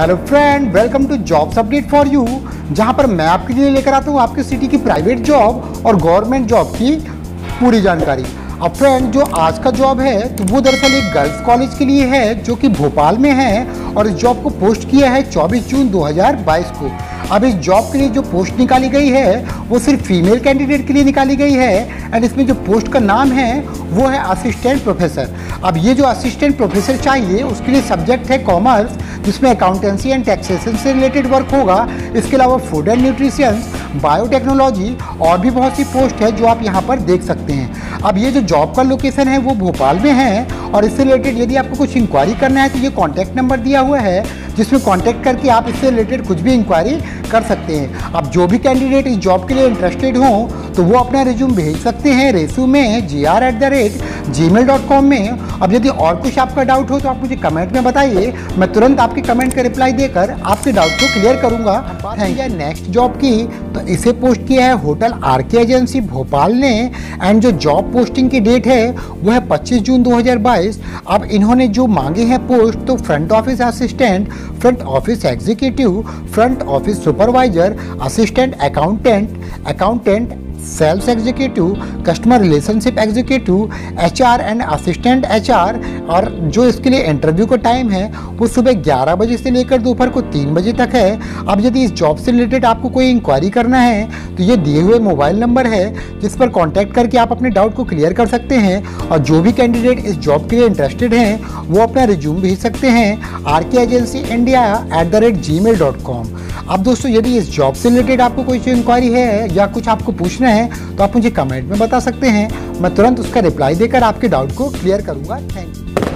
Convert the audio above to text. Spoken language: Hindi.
Hello friend welcome to jobs update for you जहाँ पर मैं आपके लिए लेकर आता हूँ आपके सिटी की प्राइवेट जॉब और गवर्नमेंट जॉब की पूरी जानकारी। अब फ्रेंड जो आज का जॉब है तो वो दरअसल एक गर्ल्स कॉलेज के लिए है, जो कि भोपाल में है और इस जॉब को पोस्ट किया है 24 जून 2022 को। अब इस जॉब के लिए जो पोस्ट निकाली गई है, वो सिर्फ़ फीमेल कैंडिडेट के लिए निकाली गई है एंड इसमें जो पोस्ट का नाम है, वो है असिस्टेंट प्रोफेसर अब ये जो असिस्टेंट प्रोफेसर चाहिए, उसके लिए सब्जेक्ट है कॉमर्स जिसमें अकाउंटेंसी एंड टैक्सेशन से रिलेटेड वर्क होगा। इसके अलावा फ़ूड एंड न्यूट्रिशंस बायोटेक्नोलॉजी और भी बहुत सी पोस्ट है जो आप यहाँ पर देख सकते हैं। अब ये जो जॉब का लोकेशन है, वो भोपाल में है और इससे रिलेटेड यदि आपको कुछ इंक्वायरी करना है तो ये कॉन्टैक्ट नंबर दिया हुआ है, जिसमें कांटेक्ट करके आप इससे रिलेटेड कुछ भी इंक्वायरी कर सकते हैं। अब जो भी कैंडिडेट इस जॉब के लिए इंटरेस्टेड हो तो वो अपना रिज्यूम भेज सकते हैं। रेसू में G R at the rate gmail dot com में। अब यदि और कुछ आपका डाउट हो तो आप मुझे कमेंट में बताइए। मैं तुरंत आपके कमेंट का रिप्लाई देकर आपके डाउट को क्लियर करूँगा। थैंक यू नेक्स्ट जॉब की तो इसे पोस्ट किया है hotel R K agency Bhopal ने। एंड जो जॉब पोस्टिंग की डेट है, वो है 25 जून 2022 अब इन्होंने जो मांगे हैं पोस्ट तो front office assistant front office executive front office supervisor assistant accountant accountant sales executive customer relationship executive HR and assistant HR और जो इसके लिए इंटरव्यू का टाइम है, वो सुबह 11 बजे से लेकर दोपहर को 3 बजे तक है। अब यदि इस जॉब से रिलेटेड आपको कोई इंक्वायरी करना है तो ये दिए हुए मोबाइल नंबर है, जिस पर कॉन्टैक्ट करके आप अपने डाउट को क्लियर कर सकते हैं, और जो भी कैंडिडेट इस जॉब के लिए इंटरेस्टेड हैं, वो अपना रिज्यूम भेज सकते हैं R K agency India at the rate gmail dot com अब दोस्तों, यदि इस जॉब से रिलेटेड आपको कोई इंक्वायरी है या कुछ आपको पूछना है तो आप मुझे कमेंट में बता सकते हैं। मैं तुरंत उसका रिप्लाई देकर आपके डाउट को क्लियर करूँगा। Thank you